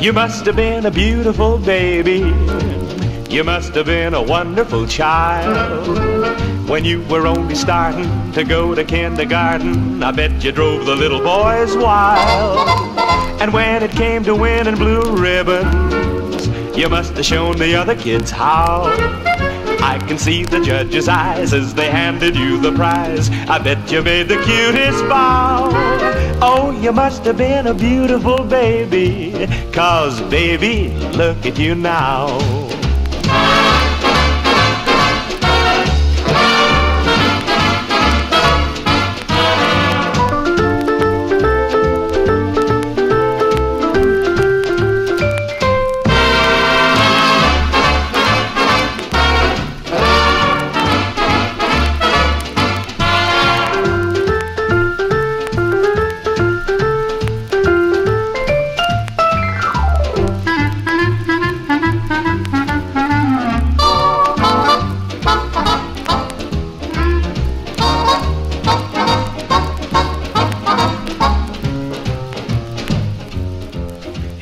You must have been a beautiful baby. You must have been a wonderful child. When you were only starting to go to kindergarten, I bet you drove the little boys wild. And when it came to winning blue ribbons, you must have shown the other kids how. I can see the judge's eyes as they handed you the prize. I bet you made the cutest bow. Oh, you must have been a beautiful baby. Cause, baby, look at you now.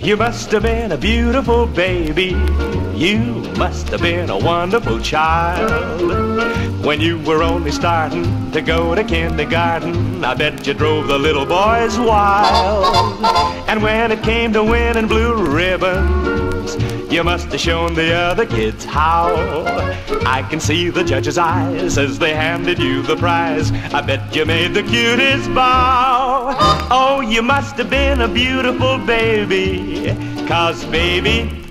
You must have been a beautiful baby. You must have been a wonderful child. When you were only starting to go to kindergarten, I bet you drove the little boys wild. And when it came to winning blue ribbons, you must have shown the other kids how. I can see the judge's eyes as they handed you the prize. I bet you made the cutest bow. Oh, you must have been a beautiful baby. Cause, baby,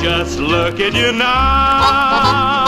just look at you now.